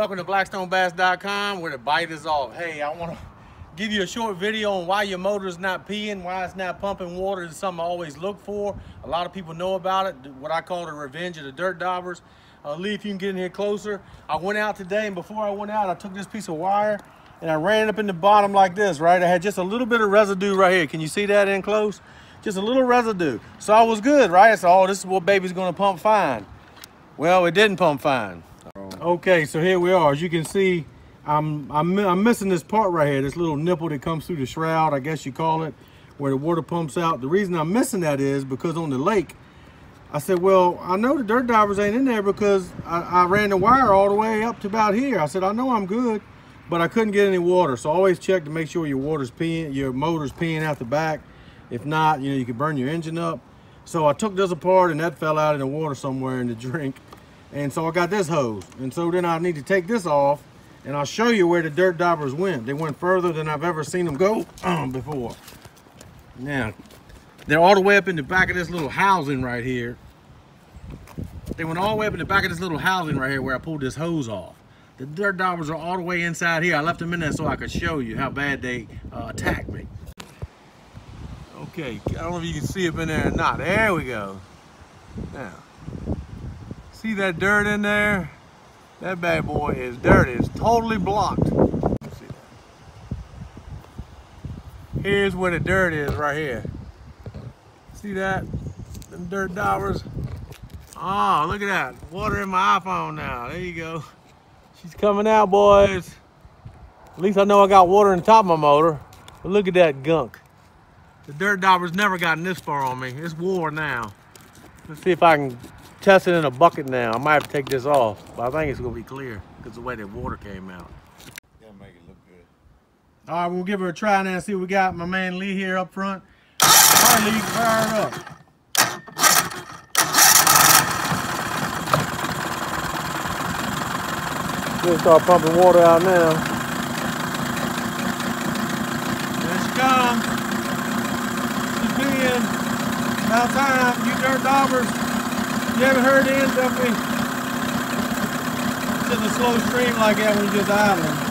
Welcome to BlackstoneBass.com where the bite is off. Hey, I want to give you a short video on why your motor is not peeing, why it's not pumping water. It's something I always look for. A lot of people know about it, what I call the revenge of the dirt divers. Uh, Lee, if you can get in here closer. I went out today, and before I went out, I took this piece of wire and I ran it up in the bottom like this, right? I had just a little bit of residue right here. Can you see that in close? Just a little residue. So I was good, right? So, oh, this is what baby's gonna pump fine. Well, it didn't pump fine. Okay, so here we are. As you can see, I'm, I'm, I'm missing this part right here, this little nipple that comes through the shroud, I guess you call it, where the water pumps out. The reason I'm missing that is because on the lake, I said, well, I know the dirt divers ain't in there because I, I, ran the wire all the way up to about here. I said, I know I'm good, but I couldn't get any water. So always check to make sure your water's peeing, your motor's peeing out the back. If not, you know, you could burn your engine up. So I took this apart and that fell out in the water somewhere in the drink. And so I got this hose. And so then I need to take this off and I'll show you where the dirt divers went. They went further than I've ever seen them go um, before. Now, they're all the way up in the back of this little housing right here. They went all the way up in the back of this little housing right here where I pulled this hose off. The dirt divers are all the way inside here. I left them in there so I could show you how bad they uh, attacked me. Okay, I don't know if you can see up in there or not. There we go. Now, see that dirt in there? That bad boy is dirty. It's totally blocked. Here's where the dirt is right here. See that? Them dirt divers. Oh, look at that. Water in my iPhone now. There you go. She's coming out, boys. At least I know I got water the top of my motor. But look at that gunk. The dirt diver's never gotten this far on me. It's war now. Let's see if I can test it in a bucket now. I might have to take this off, but I think it's gonna be clear because the way the water came out. Yeah, make it look good. All right, we'll give her a try now and see what we got. My man Lee here up front. All right, Lee, fire it up. Just start pumping water out now. There she comes. She's peeing. About time, you dirt daubers. You haven't heard the end of me. It's in a slow stream like that when you're just idling.